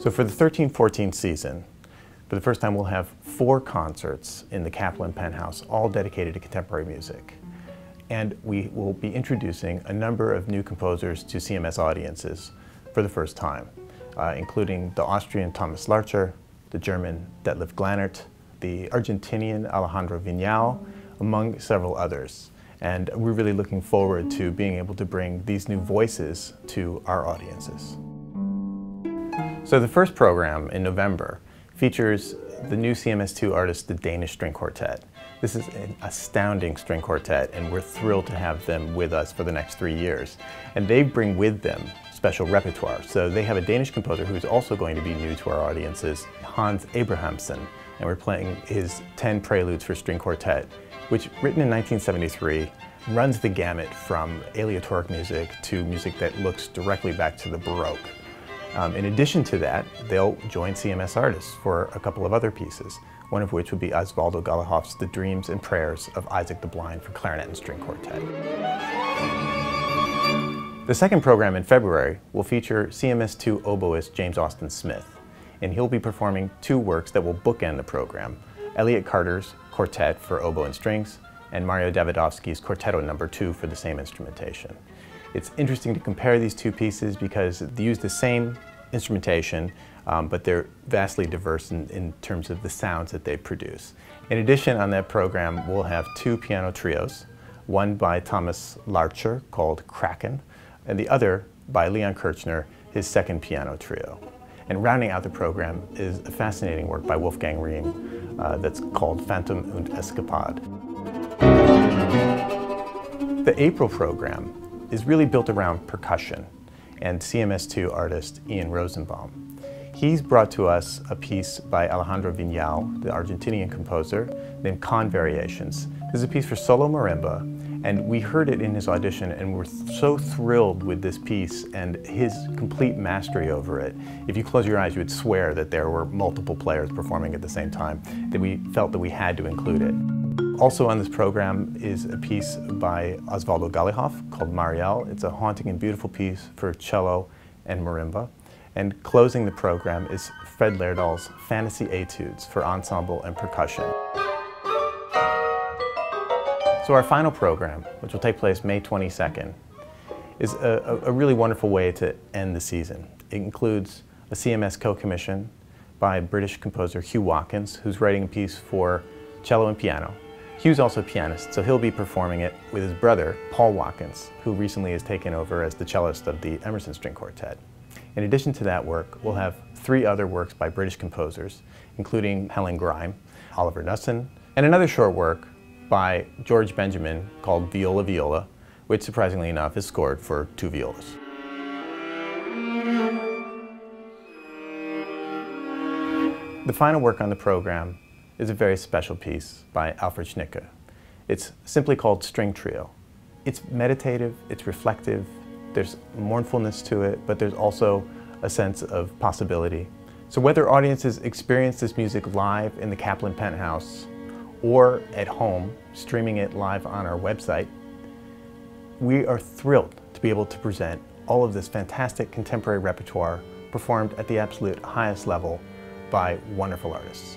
So for the 13-14 season, for the first time we'll have four concerts in the Kaplan Penthouse, all dedicated to contemporary music. And we will be introducing a number of new composers to CMS audiences for the first time, uh, including the Austrian Thomas Larcher, the German Detlev Glanert, the Argentinian Alejandro Viñao, among several others. And we're really looking forward to being able to bring these new voices to our audiences. So the first program in November features the new CMS2 artist, the Danish String Quartet. This is an astounding string quartet and we're thrilled to have them with us for the next three years. And they bring with them special repertoire. So they have a Danish composer who's also going to be new to our audiences, Hans Abrahamsen, and we're playing his 10 Preludes for String Quartet, which written in 1973 runs the gamut from aleatoric music to music that looks directly back to the Baroque. Um, in addition to that, they'll join CMS artists for a couple of other pieces, one of which would be Osvaldo Golijov's The Dreams and Prayers of Isaac the Blind for clarinet and string quartet. The second program in February will feature CMS2 oboist James Austin Smith, and he'll be performing two works that will bookend the program, Elliott Carter's Quartet for Oboe and Strings, and Mario Davidovsky's Quartetto no. 2 for the same instrumentation. It's interesting to compare these two pieces because they use the same instrumentation, um, but they're vastly diverse in, in, terms of the sounds that they produce. In addition, on that program, we'll have two piano trios, one by Thomas Larcher called Kraken, and the other by Leon Kirchner, his second piano trio. And rounding out the program is a fascinating work by Wolfgang Rihm uh, that's called Phantom und Escapade. The April program is really built around percussion and CMS2 artist Ian Rosenbaum. He's brought to us a piece by Alejandro Viñao, the Argentinian composer, named Khan Variations. This is a piece for solo marimba, and we heard it in his audition and we're so thrilled with this piece and his complete mastery over it. If you close your eyes, you would swear that there were multiple players performing at the same time, that we felt that we had to include it. Also on this program is a piece by Osvaldo Golijov called Mariel. It's a haunting and beautiful piece for cello and marimba. And closing the program is Fred Lerdahl's Fantasy Etudes for ensemble and percussion. So our final program, which will take place May 22nd, is a, a really wonderful way to end the season. It includes a CMS co-commission by British composer Huw Watkins, who's writing a piece for cello and piano. Huw's also a pianist, so he'll be performing it with his brother, Paul Watkins, who recently has taken over as the cellist of the Emerson String Quartet. In addition to that work, we'll have three other works by British composers, including Helen Grime, Oliver Knussen, and another short work by George Benjamin called Viola Viola, which surprisingly enough is scored for two violas. The final work on the program is a very special piece by Alfred Schnittke. It's simply called String Trio. It's meditative, it's reflective, there's mournfulness to it, but there's also a sense of possibility. So whether audiences experience this music live in the Kaplan Penthouse or at home, streaming it live on our website, we are thrilled to be able to present all of this fantastic contemporary repertoire performed at the absolute highest level by wonderful artists.